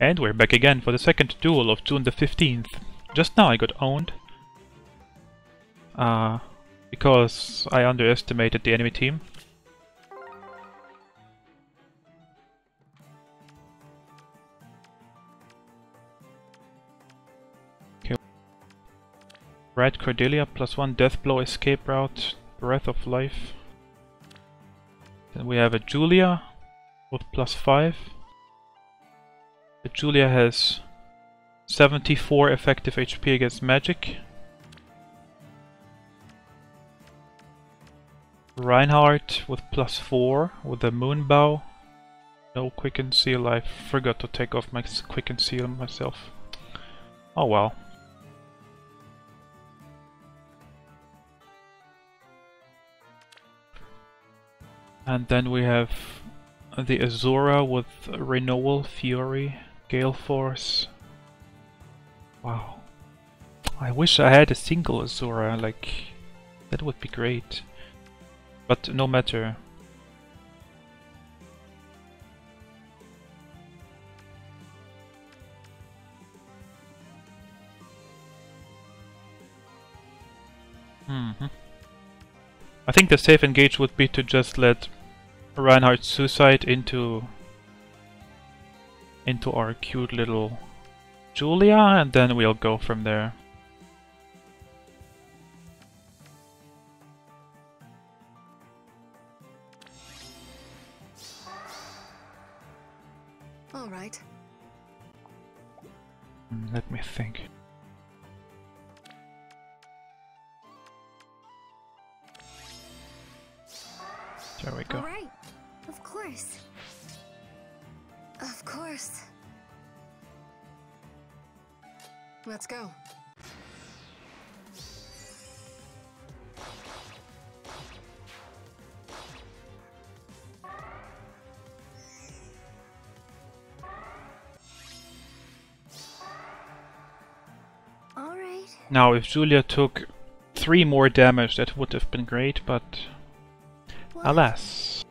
And we're back again for the second duel of June the 15th. Just now I got owned. Uh, because I underestimated the enemy team. Okay. Right Cordelia plus one death blow escape route, breath of life. Then we have a Julia with plus five. The Julia has 74 effective HP against magic. Reinhardt with plus 4 with the Moonbow. No Quicken Seal, I forgot to take off my Quicken Seal myself. Oh well. And then we have the Azura with Renewal, Fury, Gale Force. Wow. I wish I had a single Azura, like, that would be great. But no matter. Mm hmm I think the safe engage would be to just let Reinhardt suicide into into our cute little Julia and then we'll go from there. All right. Mm, Let me think. There we go. All right. Of course. Of course. Let's go. All right. Now, if Julia took three more damage, that would have been great, but What? alas.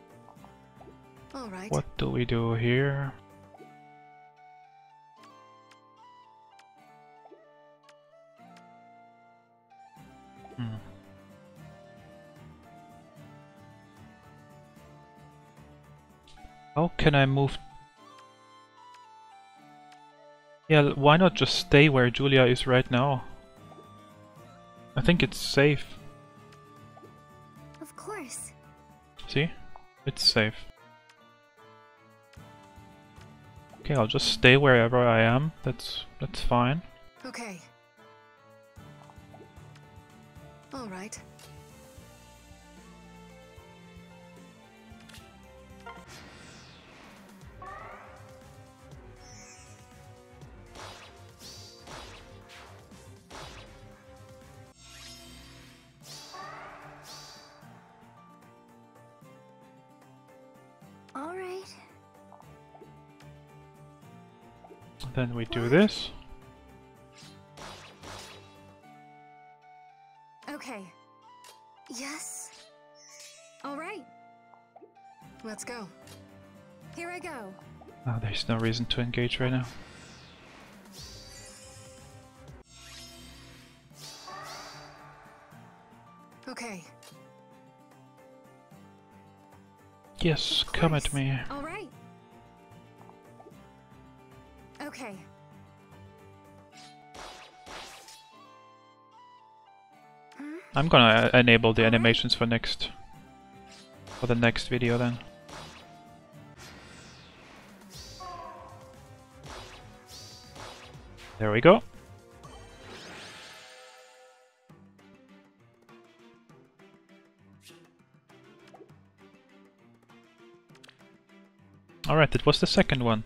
All right. What do we do here? Hmm. How can I move? Yeah, why not just stay where Julia is right now? I think it's safe. Of course. See? It's safe. Okay, I'll just stay wherever I am. That's that's fine. Okay. All right. All right. Then we do this. Okay. Yes. All right. Let's go. Here I go. Ah, there's no reason to engage right now. Okay. Yes, come at me. All right. Okay. I'm gonna enable the animations for next for the next video then. There we go. Alright, that was the second one.